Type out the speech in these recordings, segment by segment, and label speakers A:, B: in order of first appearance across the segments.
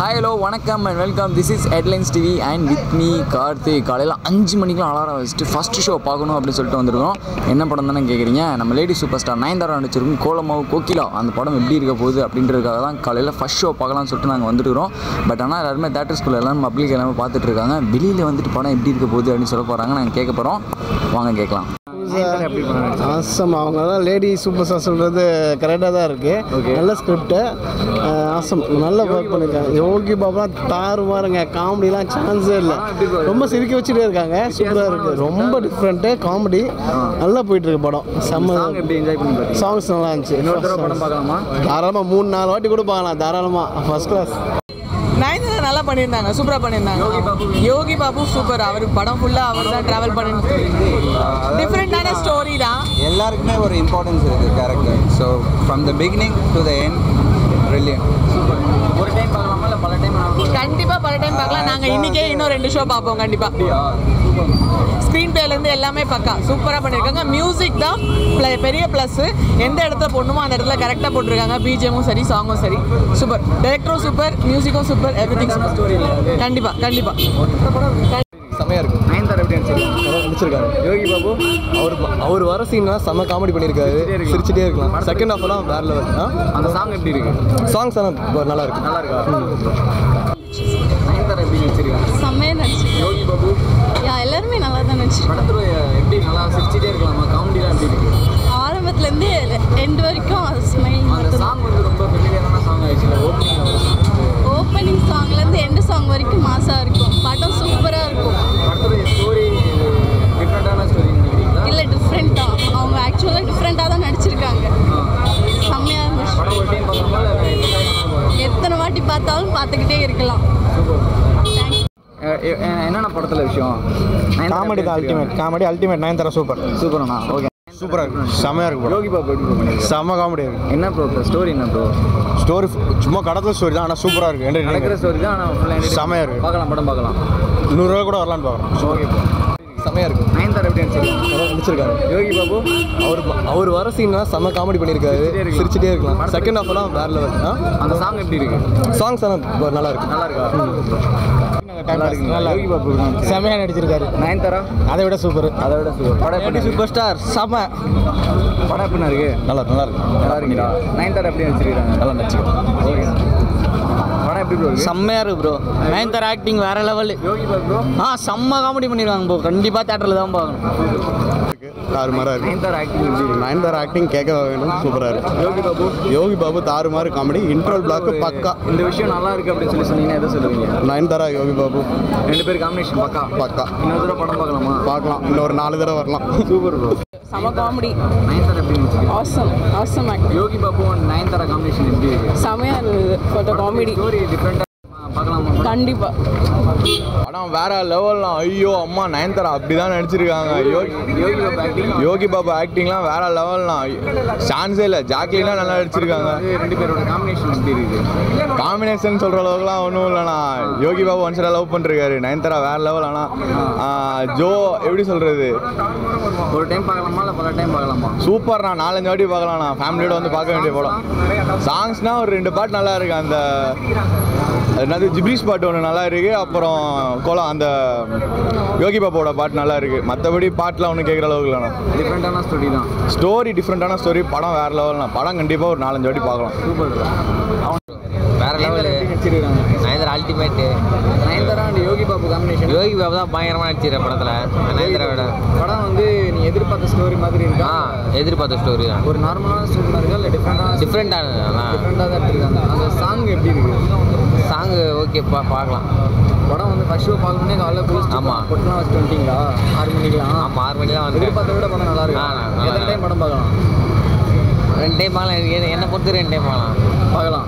A: Hi hello வணக்கம் and welcome this is headlines TV and with me Karthik. காலையில் அஞ்சு மணிக்கெலாம் அலாரம் வச்சுட்டு ஃபஸ்ட்டு ஷோ பார்க்கணும் அப்படின்னு சொல்லிட்டு வந்திருக்கோம். என்ன படம் தானே கேட்குறீங்க நம்ம லேடி சூப்பர் ஸ்டார் நயன்தாரா நடிச்சிருக்கோம் கோலமாவு கோகிலா. அந்த படம் எப்படி இருக்க போகுது அப்படின்றதுக்காக தான் காலையில் ஃபஸ்ட் ஷோ பார்க்கலாம்னு சொல்லிட்டு நாங்கள் வந்துருக்கிறோம். பட் ஆனால் எல்லாருமே தேட்டர் ஸ்கூலில் எல்லாரும் பப்ளிக் எல்லாமே பார்த்துட்டு இருக்காங்க. வெளியில் வந்துட்டு படம் எப்படி இருக்க போகுது அப்படின்னு சொல்ல போகிறாங்க நாங்கள் கேட்க போகிறோம் வாங்க கேட்கலாம்.
B: ஆசம் அவங்க தான் லேடி சூப்பர் ஸ்டார் சொல்கிறது கரெக்டாக தான் இருக்குது நல்ல ஸ்கிரிப்டு ஆசம் நல்ல ஒர்க் பண்ணியிருக்காங்க யோகி பாபா தாறு பாருங்க காமெடிலாம் சான்ஸே இல்லை. ரொம்ப சிரிக்க வச்சுட்டே இருக்காங்க. சூப்பராக இருக்குது ரொம்ப டிஃப்ரெண்ட்டு காமெடி நல்லா போயிட்டு இருக்கு படம். செம்ம சாங்ஸ் நல்லா இருந்துச்சு. தாராளமாக மூணு நாலு வாட்டி கூட பார்க்கலாம். தாராளமாக ஃபர்ஸ்ட் கிளாஸ்
C: நயன்தாரா நல்லா பண்ணியிருந்தாங்க சூப்பராக பண்ணியிருந்தாங்க. யோகி பாபு சூப்பர் அவர் படம் ஃபுல்லாக அவர் தான் ட்ராவல் பண்ணி டிஃப்ரெண்ட்டான ஸ்டோரி தான்.
D: எல்லாருக்குமே ஒரு இம்பார்ட்டன்ஸ் இருக்குது character so from the beginning to the end brilliant
A: ஒரு டைம் இல்லை பல டைம்
C: பார்க்கலாம். நாங்கள் இன்றைக்கே இன்னும் ரெண்டு ஷோ பார்ப்போம் கண்டிப்பாக ஸ்க்ரீன் பிளேலேருந்து எல்லாமே பக்கா. சூப்பராக பண்ணியிருக்காங்க மியூசிக் தான் பெரிய ப்ளஸ்ஸு எந்த இடத்துல போடணுமோ அந்த இடத்துல கரெக்டாக போட்டிருக்காங்க. பிஜிஎமும் சரி சாங்கும் சரி. சூப்பர் டைரக்டரும் சூப்பர் மியூசிக்கும் சூப்பர் எவ்ரி திங் கண்டிப்பாக கண்டிப்பாக
B: செம்மையாக
A: நடிச்சிருக்காங்க?
B: நடிச்சிருக்காரு
A: யோகி பாபு
B: அவர் அவர் வர சீன்லாம் செம்ம காமெடி பண்ணியிருக்காரு சிரிச்சிட்டே இருக்கலாம். செகண்ட் ஹாஃப்லாம் வேற லெவல்
A: அந்த சாங் எப்படி இருக்கு?
B: சாங்ஸ் எல்லாம் நல்லா இருக்கு.
A: நல்லா இருக்கா? எப்படி நடிச்சிருக்காங்க
E: செம்மையாக நடிச்சு
A: யோகி பாபு
E: யா எல்லாருமே நல்லா தான் நடிச்சிருக்காங்க
A: படத்துல எப்படி நல்லா சிரிச்சிட்டே இருக்கலாமா காமெடிலாம் எப்படி இருக்கு
E: ஆரம்பத்துலேருந்து எண்டு வரைக்கும் ஸ்மைல்
A: அந்த
E: மட்டும்
A: சாங் வந்து ரொம்ப ஃபெமிலியரான சாங் ஆயிடுச்சு ஓப்பனிங்
E: ஓப்பனிங் சாங்லேருந்து எண்டு சாங் வரைக்கும் மாசாக இருக்கும் படம் சூப்பராக இருக்கும்
A: படத்துடைய ஸ்டோரி டிஃப்ரெண்ட்டான ஸ்டோரி நினைக்கிறீங்களா
E: இல்லை டிஃப்ரெண்ட்டாக அவங்க ஆக்சுவலாக டிஃப்ரெண்ட்டாக தான் நடிச்சிருக்காங்க செம்மையாக இருந்துச்சு
A: படம் ஒரு டைம் பார்க்கலாமா இல்லை எத்தனை time பார்க்கலாமா?
E: எத்தனை வாட்டி பார்த்தாலும் பார்த்துக்கிட்டே இருக்கலாம் தேங்க்யூ
A: அஹ் எ- எ- என்னென்ன படத்துல விஷயம்?
B: காமெடி தான் ultimate comedy ultimate Nayanthara super
A: சூப்பர்ண்ணா ஓகே
B: சூப்பராக இருக்கு. செம்மையாக இருக்கு
A: யோகி பாபு?
B: செம்ம காமெடி இருக்கு.
A: என்ன ப்ரோ ஸ்டோரி என்ன ப்ரோ
B: ஸ்டோரி சும்மா கடத்த ஸ்டோரி தான் ஆனால் சூப்பராக இருக்கு.
A: நடக்கிற ஸ்டோரி தான் ஆனால் ஃபுல்லாக
B: செமையா இருக்கு.
A: பார்க்கலாம் படம் பார்க்கலாம்.
B: நூறுரூவா கூட வரலான்னு பார்க்குறோம்
A: ஓகே ப்ரோ
B: செம்மையாக
A: நயன்தாரா எப்படி நடிச்சிருக்காங்க
B: நடிச்சிருக்காரு
A: யோகி பாபு
B: அவர் அவர் வர சீன்லாம் செம்ம காமெடி பண்ணியிருக்காரு. சிரிச்சிட்டே இருக்கலாம். செகண்ட் ஹாஃப்லாம் வேற லெவல்
A: அந்த சாங் எப்படி இருக்கு?
B: சாங்ஸ் எல்லாம் நல்லா இருக்கு.
A: நல்லா இருக்கா? நல்லா இருக்குங்களா யோகி பாபு எப்படி நடிச்சிருக்காரு? நயன்தாரா?
B: அதை விட சூப்பர்
A: அதை விட சூப்பர் படம் எப்படி?
B: சூப்பர் ஸ்டார் செம்ம
A: படம் எப்படி இருக்கு?
B: நல்லா நல்லா இருக்கு.
A: நல்லா இருக்கீங்களா நயன்தாரா எப்படி நடிச்சிருக்காங்க?
B: நல்லா நடிச்சிருக்காரு
A: ஓகே. எப்படி ப்ரோ
F: செம்மையாக ப்ரோ நயன்தாரா ஆக்டிங் வேற லெவல் ஆ செம்ம காமெடி பண்ணிடுவாங்க ப்ரோ கண்டிப்பாக தேட்டரில் தான் பார்க்கணும்.
B: தாறுமாறாக இருக்கு.
A: நயன்தாரா ஆக்டிங் எப்படி இருக்கு?
B: நயன்தாரா ஆக்டிங் கேட்க வேணும் சூப்பராக இருக்கு.
A: யோகி பாபு
B: யோகி பாபு தாறுமாறு காமெடி இன்ட்ரோல் பிளாக் பக்கா.
A: இந்த விஷயம் நல்லா இருக்கு அப்படின்னு சொல்லி சொன்னீங்கன்னா எதை சொல்லுவீங்க?
B: நயன்தாரா யோகி பாபு
A: ரெண்டு பேர் காம்பினேஷன் பக்கா?
B: பக்கா.
A: இன்னொரு தடவை படம் பார்க்கலாமா?
B: பார்க்கலாம். இன்னொரு நாலு தடவை வரலாம்.
A: சூப்பர் ப்ரோ
C: செம comedy awesome awesome
A: Yogi Babu Nayanthara combination எப்படி
C: செமையாக இருந்தது ஃபார் காமெடி
A: டிஃப்ரெண்டாக பார்க்கலாமா
C: கண்டிப்பாக
G: படம் வேற லெவல்லாம் ஐயோ அம்மா நயன்தாரா அப்படிதான் நடிச்சிருக்காங்க. யோகி
A: யோகி பாபு ஆக்டிங்
G: யோகி பாபா ஆக்டிங்லாம் வேற லெவல்லாம் சான்ஸே இல்லை. ஜாக்லின்லாம் நல்லா நடிச்சிருக்காங்க.
A: ரெண்டு பேரோட காம்பினேஷன்
G: காம்பினேஷன் சொல்ற அளவுக்குலாம் ஒன்றும் இல்லைண்ணா. யோகி பாபு ஒன் சைடாக லவ் பண்ணிருக்காரு. நயன்தாரா வேற லெவல் ஆனால் ஜோ எப்படி சொல்றது?
A: ஒரு டைம் பார்க்கலாமா இல்லை பல டைம் பார்க்கலாமா?
G: சூப்பர்ண்ணா. நாலஞ்சு வாட்டி பார்க்கலாம்ண்ணா ஃபேமிலியோட வந்து பார்க்க வேண்டிய படம். சாங்ஸ்னா ஒரு ரெண்டு பாட்டு நல்லா இருக்கு. அந்த என்னது? ஜிப்ரீஸ் பாட்டு. ஒன்று நல்லா இருக்கு. அப்புறம் கோலம் அந்த யோகி பாபாவோட பாட்டு நல்லா இருக்கு. மற்றபடி பாட்டுலாம் ஒன்றும் கேட்குற அளவுக்கு இல்லைண்ணா.
A: டிஃப்ரெண்டான ஸ்டோரி தான்.
G: ஸ்டோரி டிஃப்ரெண்ட்டான ஸ்டோரி படம் வேற லெவல்ண்ணா படம் கண்டிப்பாக ஒரு நாலஞ்சு வாட்டி பார்க்கலாம்.
A: சூப்பர்
F: வேற
A: எப்படி நடிச்சிருக்காங்க.
F: Nayanthara ultimate
A: Nayanthara and Yogi Babu combination
F: Yogi Babu தான் பயங்கரமாக நடிச்சிருக்க படத்தில். நயன்தாரா விட.
A: படம் வந்து நீ எதிர்பார்த்த ஸ்டோரி மாதிரி இருக்கா?
F: எதிர்பார்த்த ஸ்டோரி தான்.
A: ஒரு நார்மலான ஸ்டோரி மாதிரி இருக்கா? இல்லை டிஃப்ரெண்டான
F: டிஃப்ரெண்ட்டான
A: டிஃப்ரெண்டாக தான் எடுத்திருக்காங்க. அந்த சாங் எப்படி இருக்கு?
F: சாங்கு ஓகே பா பார்க்கலாம்.
A: படம் வந்து ஃபர்ஸ்ட் ஷோ பார்க்கணுன்னே காலைல குளிச்சு
F: ஆமா.
A: பொட்டலாம் வச்சுட்டு வந்துட்டீங்களா? ஆறு மணிக்கெலாம்
F: ஆமாம் ஆறு மணி தான் வந்து
A: எதிர்பார்த்த விட படம் நல்லா இருக்கு?
F: ஆ, நல்லா
A: எத்தனை. டைம் படம் பார்க்கலாம்?
F: ரெண்டு டைம் பார்க்கலாம். என்னை பொறுத்து ரெண்டு டைம் பார்க்கலாம்?
A: பார்க்கலாம்.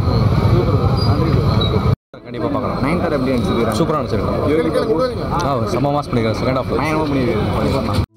G: கண்டிப்பாக பார்க்கலாம்.
A: நயன்தாரா எப்படி நடிச்சிருக்காங்க
G: சூப்பராக
A: பாபு
G: ஆ செம்ம மாஸ் பண்ணிக்கிறேன் செகண்ட் ஆஃப்
A: பயங்கரமாக பண்ணியிருக்காங்க